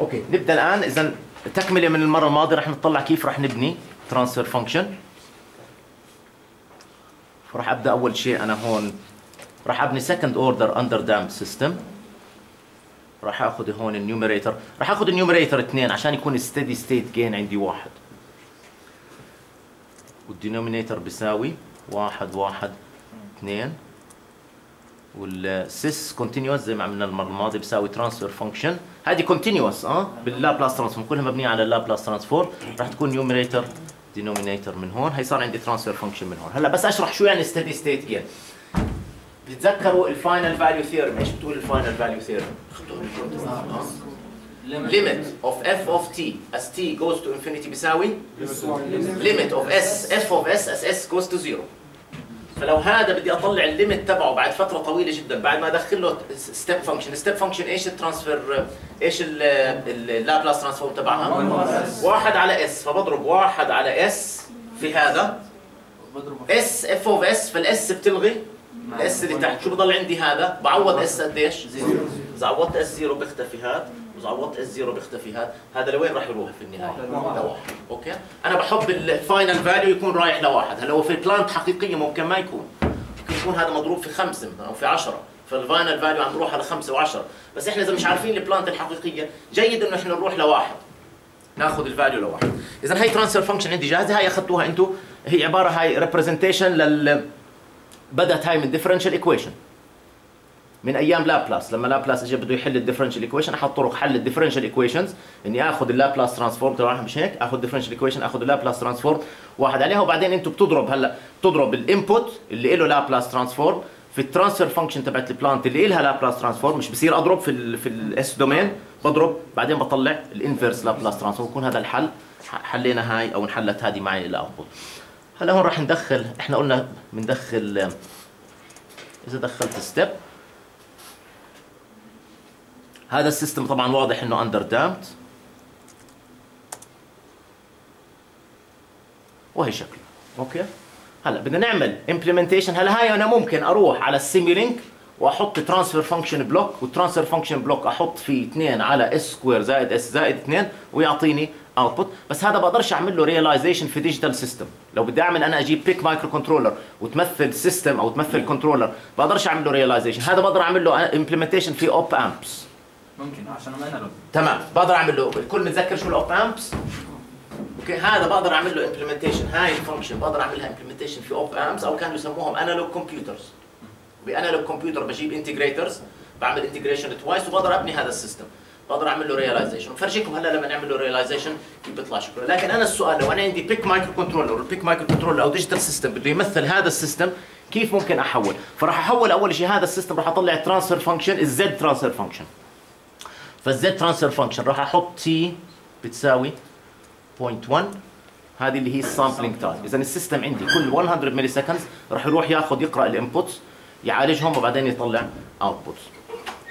okay نبدأ الآن. اذا تكملة من المرة الماضية رح نطلع كيف رح نبني transfer function فراح أبدأ أول شيء أنا هون. راح أبني second order underdamped system راح أخذ هون ال numerator. راح أخذ ال numerator اثنين عشان يكون ال steady state gain عندي واحد. وال denominator بيساوي واحد واحد اثنين. وال sys continuous زي ما عملنا المره الماضيه بيساوي transfer function هذه continuous آه بال Laplace transform كلها مبنية على ال Laplace transform راح تكون numerator denominator من هون. هي صار عندي transfer function من هون. هلا بس أشرح شو يعني steady state gain بتتذكروا ال final value theorem إيش بتقول ال final value theorem limit of f of t as t goes to infinity بيساوي limit of s. f of s as s goes to zero. فلو هذا بدي أطلع ال limit تبعه بعد فترة طويلة جدا بعد ما أدخل له step function step function إيش ال transfer إيش ال Laplace transform تبعها؟ واحد على s فبضرب واحد على s في هذا. s f of s فال s بتلغي. ال s اللي تحت شو بضل عندي هذا؟ بعوض s قديش؟ اذا عوضت s zero بيختفي هذا واذا عوضت s zero بيختفي هذا هذا لوين راح يروح في النهاية؟ لواحد. Okay؟ أنا بحب ال final value يكون رايح لواحد. هلا هو في plant حقيقية ممكن ما يكون. ممكن يكون هذا مضروب في خمسة أو في 10 فال final value عم نروح على خمسة وعشرة. بس إحنا إذا مش عارفين ال plant الحقيقية جيد إنه إحنا نروح لواحد. ناخذ ال value لواحد. اذا هي transfer function عندي جاهزة؟ هاي أخذتوها أنتم هي عبارة هاي representation لل بدات هاي من differential equation من أيام لابلاس لما لابلاس اجى بده يحل ال differential equation أحط طرق حل ال differential equations إني آخذ ال Laplace transform تبعها مش هيك؟ آخذ differential equation آخذ ال Laplace transform واحد عليها وبعدين أنتم بتضرب هلا بتضرب ال input اللي له Laplace transform في ال transfer function تبعت ال plant اللي لها Laplace transform مش بصير أضرب في ال في ال s domain بضرب بعدين بطلع ال inverse Laplace transform يكون هذا الحل حلينا هاي أو انحلت هذه معي ال output هلا هون راح ندخل إحنا قلنا بندخل إذا دخلت step هذا ال system طبعا واضح إنه underdamped وهي شكله okay؟ هلا بدنا نعمل implementation هلا هاي أنا ممكن أروح على ال Simulink وأحط transfer function block وال transfer function block أحط فيه 2 على s square زائد s زائد 2 ويعطيني output بس هذا بقدرش أعمل له realization في digital system لو بدي أعمل أنا أجيب PIC microcontroller وتمثل system أو تمثل controller بقدرش أعمل له realization هذا بقدر أعمل له implementation في op amps ممكن عشان ما analog تمام. بقدر أعمل له الكل متذكر شو ال op amps okay هذا بقدر أعمل له implementation هاي ال function بقدر أعملها implementation في op amps أو كانوا يسموهم analog computers ب analog computer بجيب integrators بعمل integration twice وبقدر أبني هذا ال system. بقدر أعمل له realization بفرجيكم هلا لما نعمل له realization كيف بيطلع شكله لكن أنا السؤال لو أنا عندي PIC microcontroller وال PIC microcontroller أو digital system بده يمثل هذا ال system كيف ممكن أحول؟ فراح أحول أول شيء هذا ال system راح أطلع transfer function ال z transfer function فال z transfer function راح أحط T بتساوي 0.1 هذه اللي هي ال sampling time اذا ال system عندي كل 100 milliseconds راح يروح ياخذ يقرأ ال inputs يعالجهم وبعدين يطلع outputs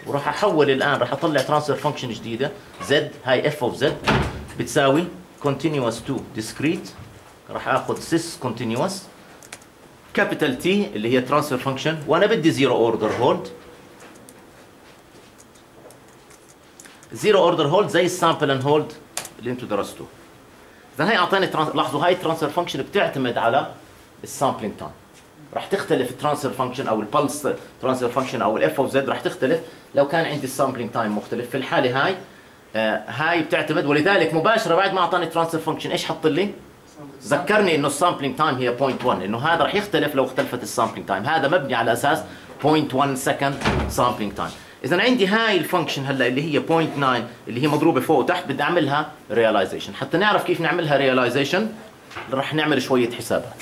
وراح أحول الآن راح أطلع transfer function جديدة z هاي f of z بتساوي continuous to discrete. راح آخذ sys continuous capital T اللي هي transfer function وأنا بدي zero order hold zero order hold زي ال sample and hold اللي أنتم درستوه. إذا هي أعطاني. لاحظوا هاي ال transfer function بتعتمد على ال sampling time راح تختلف ال transfer function أو ال pulse transfer function أو ال f of z راح تختلف لو كان عندي ال sampling time مختلف. في الحالة هاي آه هاي بتعتمد ولذلك مباشرة بعد ما أعطاني transfer function إيش حط لي؟ ذكرني إنه ال sampling time هي 0.1 إنه هذا راح يختلف لو اختلفت ال sampling time هذا مبني على أساس 0.1 second sampling time إذا عندي هاي ال function هلا اللي هي 0.9 اللي هي مضروبة فوق وتحت بدي أعملها realization حتى نعرف كيف نعملها realization راح نعمل شوية حسابات.